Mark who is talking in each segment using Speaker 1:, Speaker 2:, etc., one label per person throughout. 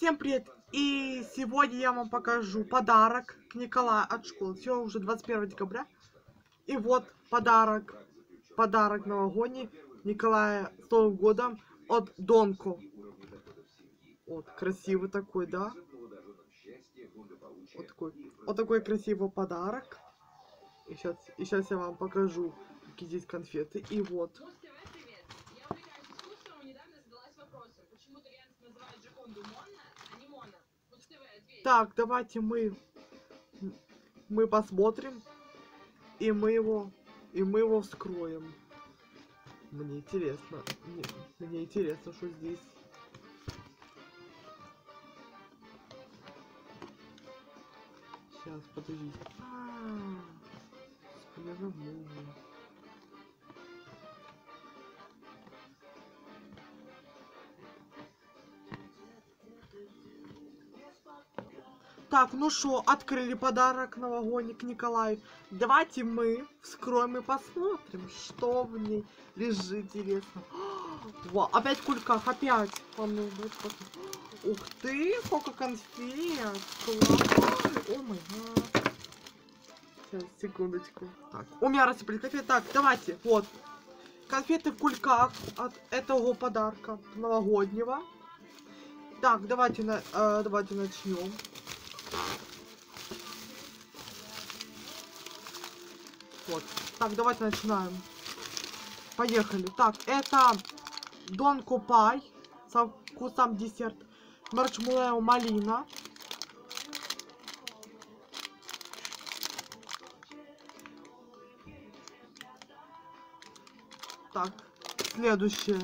Speaker 1: Всем привет! И сегодня я вам покажу подарок к Николаю от школы. Все, уже 21 декабря. И вот подарок, подарок новогодний Николая с Новым годом от Донко. Вот, красивый такой, да? Вот такой, вот такой красивый подарок. И сейчас, и сейчас я вам покажу, какие здесь конфеты. И вот. Так, давайте мы мы посмотрим и мы его и мы его вскроем. Мне интересно, мне, мне интересно, что здесь. Сейчас, подождите. А, господи, я Так, ну что, открыли подарок новогодний к Николаю. Давайте мы вскроем и посмотрим, что в ней лежит, интересно. Вау, опять в кульках, опять. Ух ты, сколько конфет. Класс. О май гад. Сейчас, секундочку. Так, у меня рассыпались конфеты. Так, давайте, вот. Конфеты в кульках от этого подарка новогоднего. Так, давайте, э, давайте начнем. Вот. Так, давайте начинаем. Поехали. Так, это Дон Купай со вкусом десерт. Маршмеллоу малина. Так, следующее.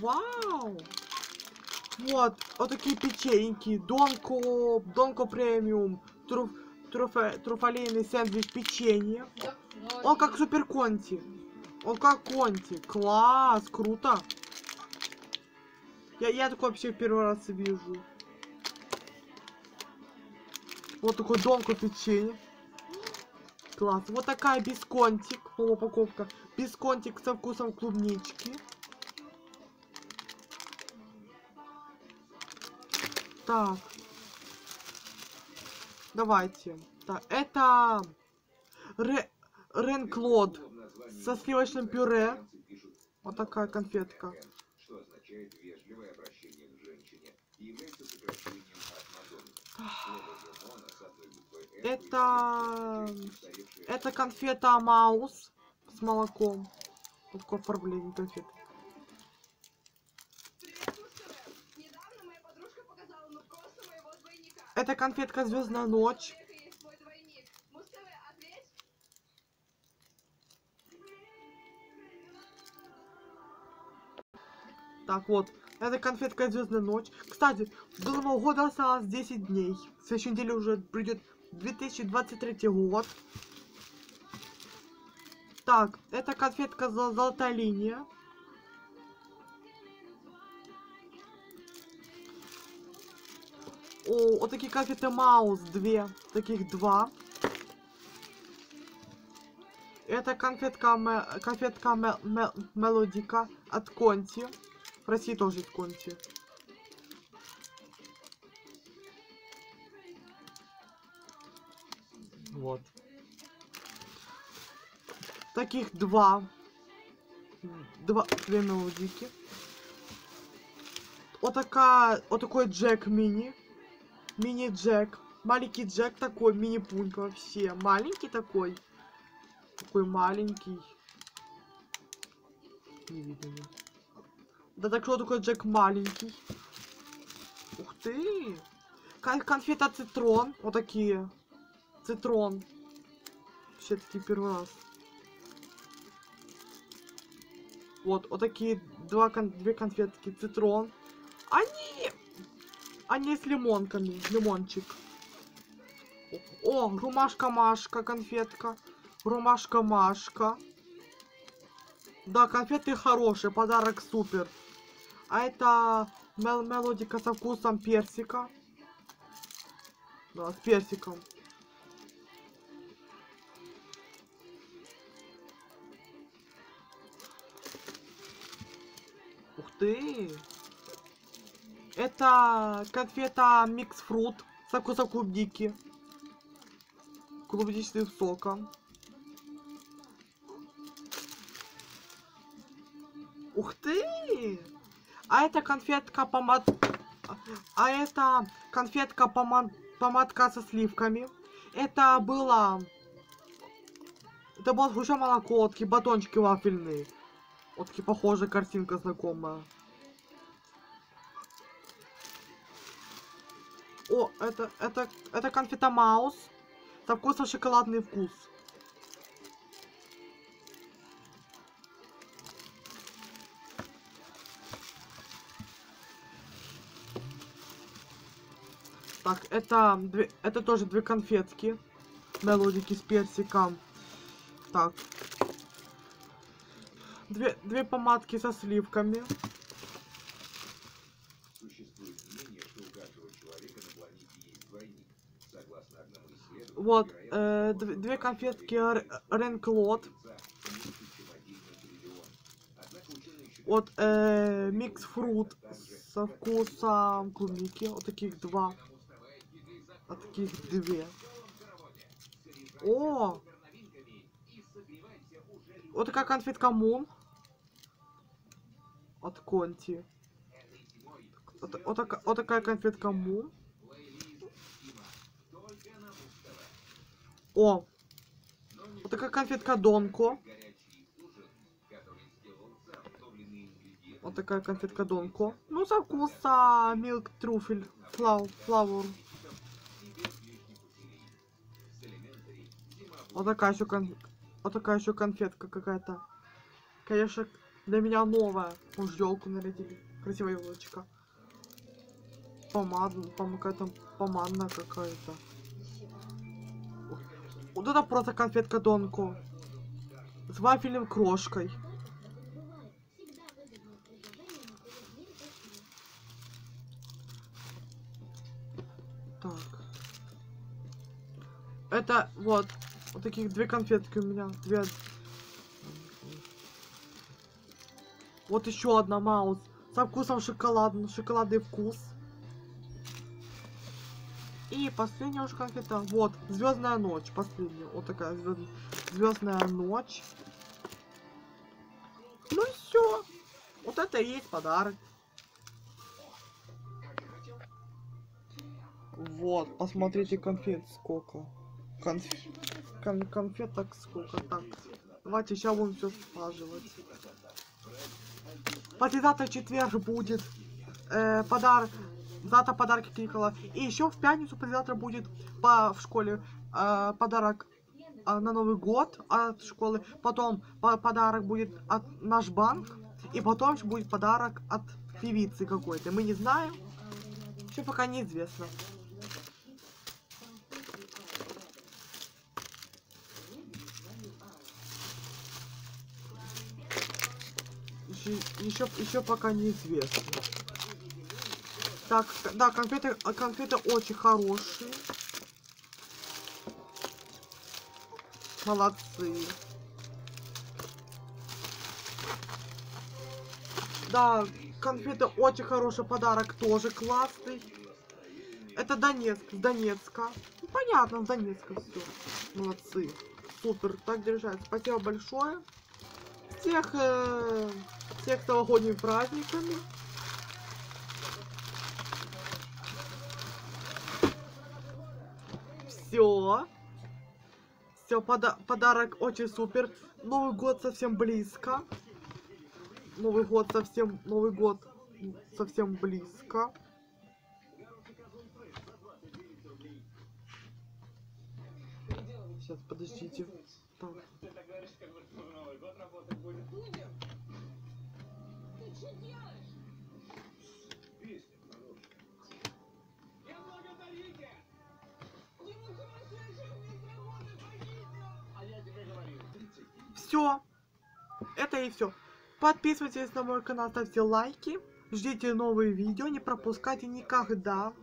Speaker 1: Вау! Вот, вот такие печеньки. Донко, Донко премиум. Труф, труфе, труфалейный сэндвич печенье. Он как супер конти. Он как конти. Класс, круто. Я, я такой вообще первый раз вижу. Вот такой донко печенье. Класс. Вот такая бисконтик. Упаковка. Бисконтик со вкусом клубнички. Так. Давайте. Так, это Ре... Ренклод со сливочным пюре. Вот такая конфетка. Это... Это конфета Маус с молоком. Вот такое оформление конфеты. Это конфетка Звездная ночь. Так, вот. Это конфетка Звездная ночь. Кстати, до Нового года осталось 10 дней. В следующей неделе уже придет 2023 год. Так, это конфетка зо- золотая линия. О, вот такие конфеты Маус, две. Таких два. Это конфетка, конфетка Ме- Ме- Мелодика от Конти. В России тоже есть Конти. Вот. Таких два. Два, две мелодики. Вот такая, вот такой Джек мини. Мини Джек. Маленький Джек такой, мини пунька вообще. Маленький такой. Такой маленький. Не видно. Да так что такой Джек маленький. Ух ты! Кон- конфета цитрон. Вот такие. Цитрон. Вообще такие первый раз. Вот, вот такие два кон- две конфетки цитрон. Они... Они с лимонками. Лимончик. О, румашка-машка конфетка. Румашка-машка. Да, конфеты хорошие, подарок супер. А это мел мелодика со вкусом персика. Да, с персиком. Ух ты! Это конфета микс фрут со вкусом клубники. Клубничным соком. Ух ты! А это конфетка помад... А это конфетка помад... помадка со сливками. Это было... Это было сгущенное молоко, такие батончики вафельные. Вот такие похожая картинка знакомая. О, это, это, это конфета Маус. Со вкусом шоколадный вкус. Так, это, это тоже две конфетки. Мелодики с персиком. Так. Две, две помадки со сливками. Вот, э, две конфетки Ренклот. Вот, э, микс фрут со вкусом клубники. Вот таких два. Вот таких две. О! Вот такая конфетка Мун. От Конти. Вот, вот вот такая конфетка Мун. О! Вот такая конфетка Донко. Вот такая конфетка Донко. Ну, со вкуса Милк Трюфель. Флау, флаур. Вот такая еще кон... Вот такая еще конфетка какая-то. Конечно, для меня новая. Уж елку нарядили. Красивая елочка. Помадная, по какая-то помадная какая-то. Вот это просто конфетка Донко. С вафельным крошкой. Так. Это вот. Вот таких две конфетки у меня. Две. Вот еще одна маус. Со вкусом шоколадный, шоколадный вкус. И последняя уже конфета. Вот, Звездная ночь. Последняя. Вот такая звездная ночь. Ну и все. Вот это и есть подарок. Вот, посмотрите конфет сколько. Конф... кон- конфеток сколько. Так, давайте сейчас будем все слаживать. Послезавтра четверг будет э, подарок. Завтра подарки к Никола. И еще в пятницу послезавтра будет по, в школе э, подарок э, на Новый год от школы. Потом по- подарок будет от наш банк. И потом еще будет подарок от певицы какой-то. Мы не знаем. Еще пока неизвестно. Еще, еще, еще пока неизвестно. Так, да, конфеты, а, конфеты очень хорошие. Молодцы. Да, конфеты очень хороший подарок, тоже классный. Это Донецк, Донецка. Ну, понятно, с Донецка все. Молодцы. Супер, так держать. Спасибо большое. Всех, э, всех новогодними праздниками. Все. Все, пода подарок очень супер. Новый год совсем близко. Новый год совсем, Новый год совсем близко. Сейчас, подождите. Так.
Speaker 2: Ты так говоришь,
Speaker 1: Все. Это и все. Подписывайтесь на мой канал, ставьте лайки. Ждите новые видео, не пропускайте никогда.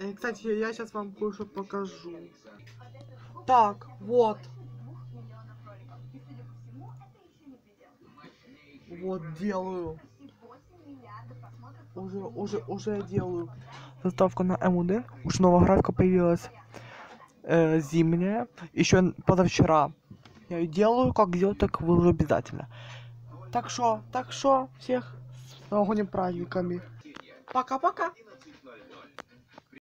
Speaker 1: Э, кстати, я сейчас вам кое-что покажу. Так, вот. Вот делаю. уже, уже, уже делаю заставку на М1. Уж новая графика появилась э, зимняя. Еще позавчера я делаю. Как делать, так выложу обязательно. Так что, так что, всех с новогодними праздниками. Пока-пока.